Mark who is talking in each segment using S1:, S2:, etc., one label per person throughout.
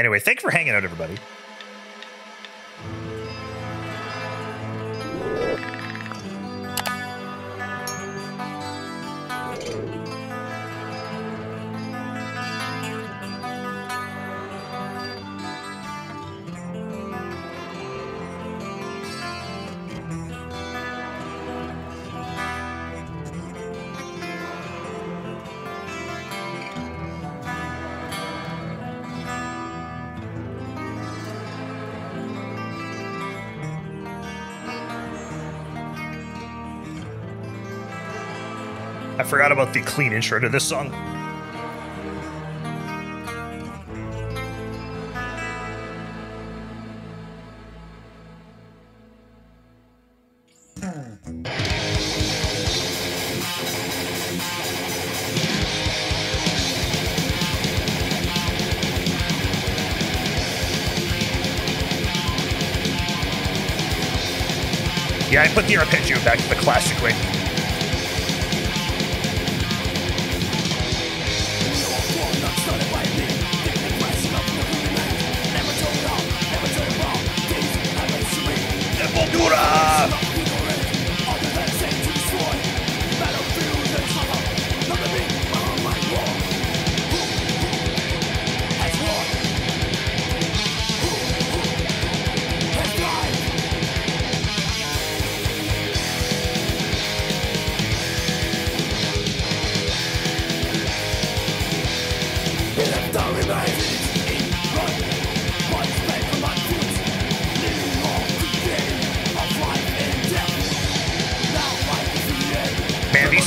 S1: Anyway, thanks for hanging out, everybody. I forgot about the clean intro to this song. Yeah, I put the arpeggio back to the classic way.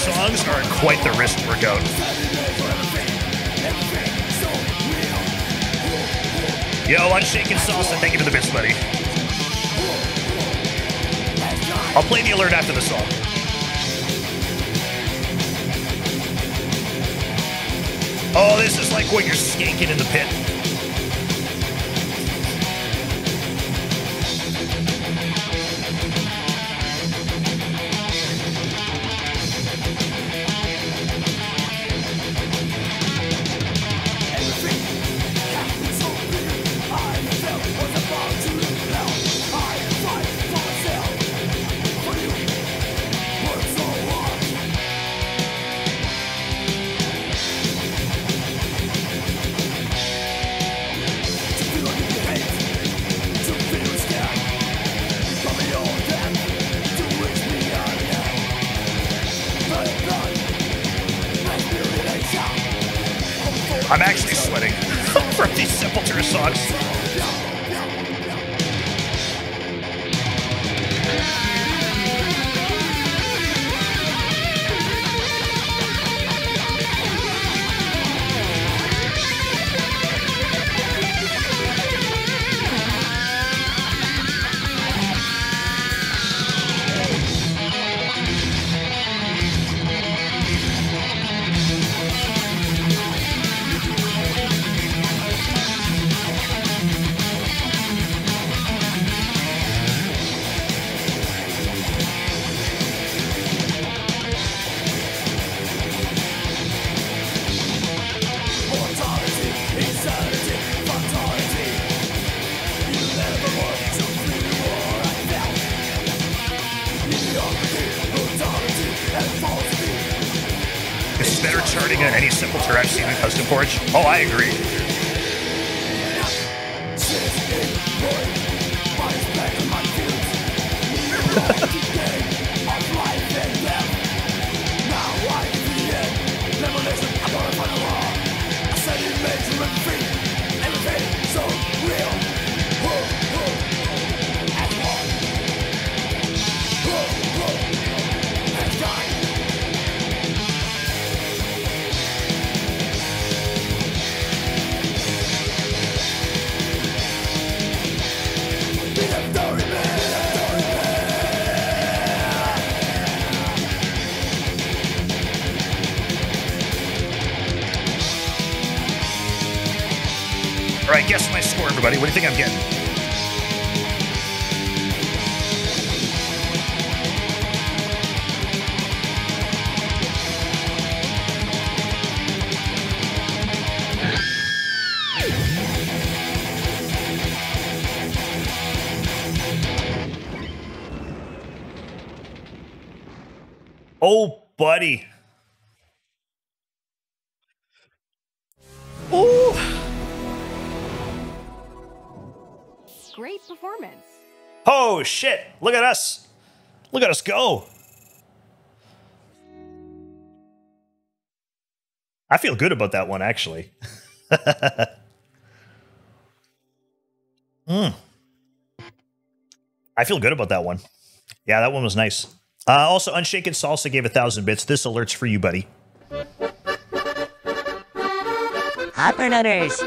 S1: Songs are quite the wrist workout. Yo, Unshaken Salsa, thank you for the bits, buddy. I'll play the alert after the song. Oh, this is like when you're skanking in the pit. I'm sweating from these Sepultura songs. Better charting than any Sepultura I've seen in Custom Forge. Oh, I agree. right. Guess my score, everybody. What do you think I'm getting?
S2: Oh, buddy. Ooh.
S3: Great performance.
S2: Oh, shit. Look at us. Look at us go. I feel good about that one, actually. mm. I feel good about that one. Yeah, that one was nice. Uh, also, Unshaken Salsa gave a thousand bits. This alert's for you, buddy.
S4: Hopper Nutters,